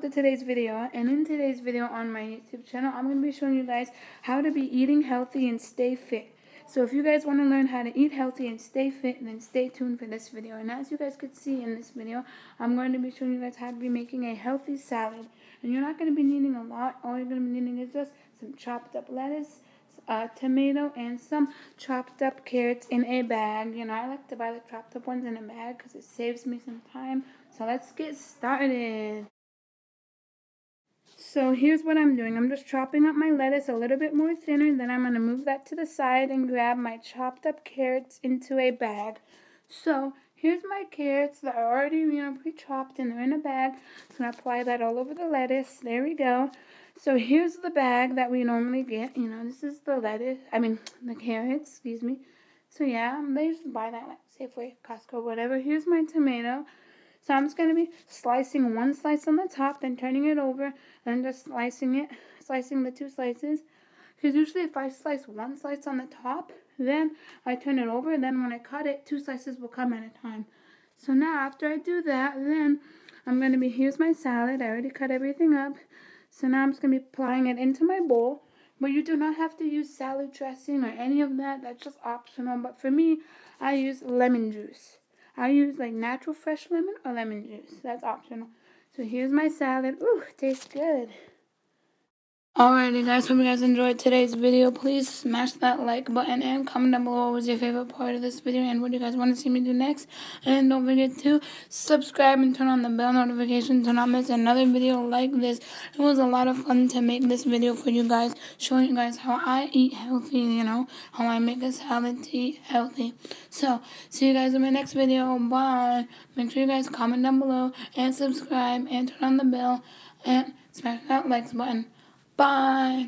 to today's video. And in today's video on my YouTube channel I'm going to be showing you guys how to be eating healthy and stay fit. So if you guys want to learn how to eat healthy and stay fit then stay tuned for this video. And as you guys could see in this video I'm going to be showing you guys how to be making a healthy salad. And you're not going to be needing a lot. All you're going to be needing is just some chopped up lettuce a tomato and some chopped up carrots in a bag. You know, I like to buy the chopped up ones in a bag because it saves me some time. So let's get started. So here's what I'm doing. I'm just chopping up my lettuce a little bit more thinner. Then I'm going to move that to the side and grab my chopped up carrots into a bag. So here's my carrots that are already, you know, pre-chopped and they're in a bag. So I'm going to apply that all over the lettuce. There we go. So here's the bag that we normally get. You know, this is the lettuce. I mean, the carrots, excuse me. So yeah, um, they just buy that like Safeway, Costco, whatever. Here's my tomato. So I'm just going to be slicing one slice on the top, then turning it over, and just slicing it, slicing the two slices. Because usually if I slice one slice on the top, then I turn it over, and then when I cut it, two slices will come at a time. So now after I do that, then I'm going to be, here's my salad. I already cut everything up. So now I'm just going to be applying it into my bowl. But you do not have to use salad dressing or any of that. That's just optional. But for me, I use lemon juice. I use like natural fresh lemon or lemon juice. That's optional. So here's my salad. Ooh, tastes good. Alrighty guys, hope you guys enjoyed today's video. Please smash that like button and comment down below what was your favorite part of this video and what you guys want to see me do next. And don't forget to subscribe and turn on the bell notification to not miss another video like this. It was a lot of fun to make this video for you guys, showing you guys how I eat healthy, you know, how I make a salad to eat healthy. So, see you guys in my next video. Bye. Make sure you guys comment down below and subscribe and turn on the bell and smash that likes button. Bye.